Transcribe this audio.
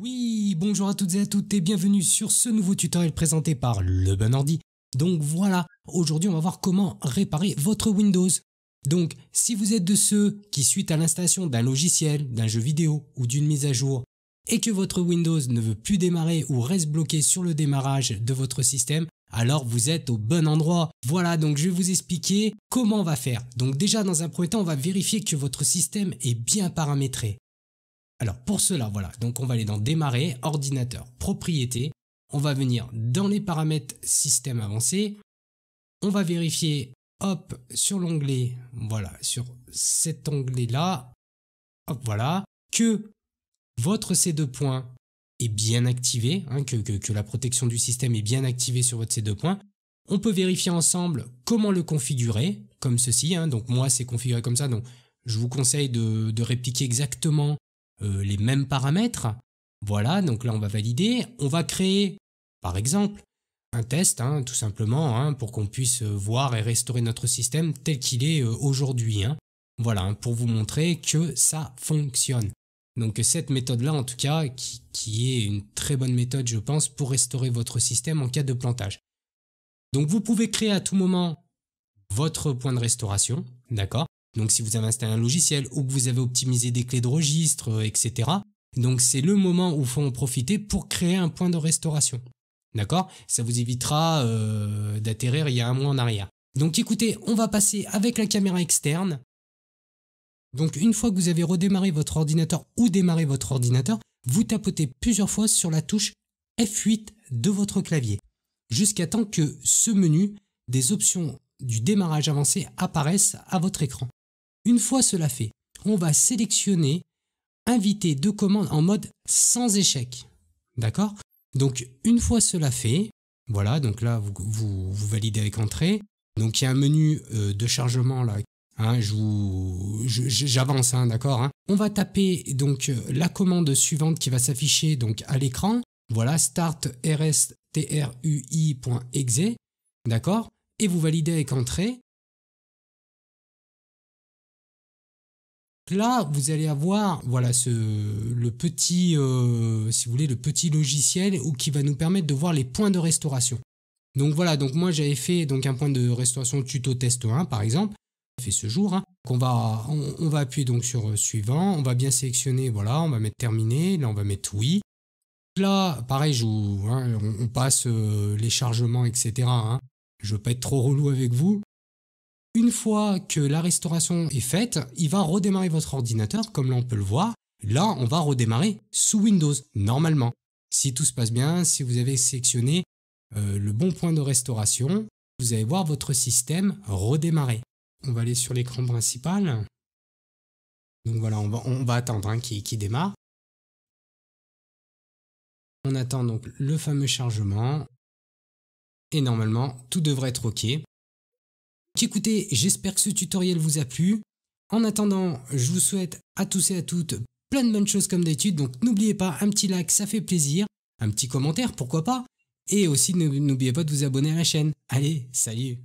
Oui, bonjour à toutes et à toutes et bienvenue sur ce nouveau tutoriel présenté par Le Bon Ordi. Donc voilà, aujourd'hui on va voir comment réparer votre Windows. Donc si vous êtes de ceux qui suite à l'installation d'un logiciel, d'un jeu vidéo ou d'une mise à jour et que votre Windows ne veut plus démarrer ou reste bloqué sur le démarrage de votre système, alors vous êtes au bon endroit. Voilà, donc je vais vous expliquer comment on va faire. Donc déjà dans un premier temps, on va vérifier que votre système est bien paramétré. Alors pour cela, voilà, donc on va aller dans démarrer, ordinateur, propriété, on va venir dans les paramètres système avancé, on va vérifier, hop, sur l'onglet, voilà, sur cet onglet-là, hop, voilà, que votre C2 points est bien activé, hein, que, la protection du système est bien activée sur votre C2 points. On peut vérifier ensemble comment le configurer, comme ceci, hein, donc moi c'est configuré comme ça, donc je vous conseille de répliquer exactement euh, les mêmes paramètres. Voilà, donc là on va valider. On va créer, par exemple, un test, hein, tout simplement, hein, pour qu'on puisse voir et restaurer notre système tel qu'il est euh, aujourd'hui. Hein. Voilà, pour vous montrer que ça fonctionne. Donc cette méthode-là, en tout cas, qui, est une très bonne méthode, je pense, pour restaurer votre système en cas de plantage. Donc vous pouvez créer à tout moment votre point de restauration, d'accord? Donc si vous avez installé un logiciel ou que vous avez optimisé des clés de registre, euh, etc. Donc c'est le moment où il faut en profiter pour créer un point de restauration. D'accord? Ça vous évitera euh, d'atterrir il y a un mois en arrière. Donc écoutez, on va passer avec la caméra externe. Donc une fois que vous avez redémarré votre ordinateur ou démarré votre ordinateur, vous tapotez plusieurs fois sur la touche F8 de votre clavier jusqu'à temps que ce menu des options du démarrage avancé apparaissent à votre écran. Une fois cela fait, on va sélectionner inviter deux commandes en mode sans échec. D'accord? Donc une fois cela fait, voilà, donc là vous, vous, validez avec entrée. Donc il y a un menu euh, de chargement là. Hein, j'avance, hein, d'accord hein. On va taper donc la commande suivante qui va s'afficher donc à l'écran. Voilà, start rstrui.exe, d'accord? Et vous validez avec entrée. Là, vous allez avoir voilà le petit euh, si vous voulez le petit logiciel ou qui va nous permettre de voir les points de restauration. Donc voilà, donc moi j'avais fait donc un point de restauration tuto test 1 par exemple, fait ce jour. Hein. on va on, va appuyer donc sur euh, suivant, on va bien sélectionner voilà, on va mettre terminé, là on va mettre oui. Là, pareil, hein, on, passe euh, les chargements, etc. Hein. Je veux pas être trop relou avec vous. Une fois que la restauration est faite, il va redémarrer votre ordinateur, comme là on peut le voir. Là, on va redémarrer sous Windows, normalement. Si tout se passe bien, si vous avez sélectionné euh, le bon point de restauration, vous allez voir votre système redémarrer. On va aller sur l'écran principal. Donc voilà, on va, attendre hein, qu'il démarre. On attend donc le fameux chargement. Et normalement, tout devrait être OK. Écoutez, j'espère que ce tutoriel vous a plu. En attendant, je vous souhaite à tous et à toutes plein de bonnes choses comme d'habitude. Donc n'oubliez pas, un petit like, ça fait plaisir. Un petit commentaire, pourquoi pas. Et aussi, n'oubliez pas de vous abonner à la chaîne. Allez, salut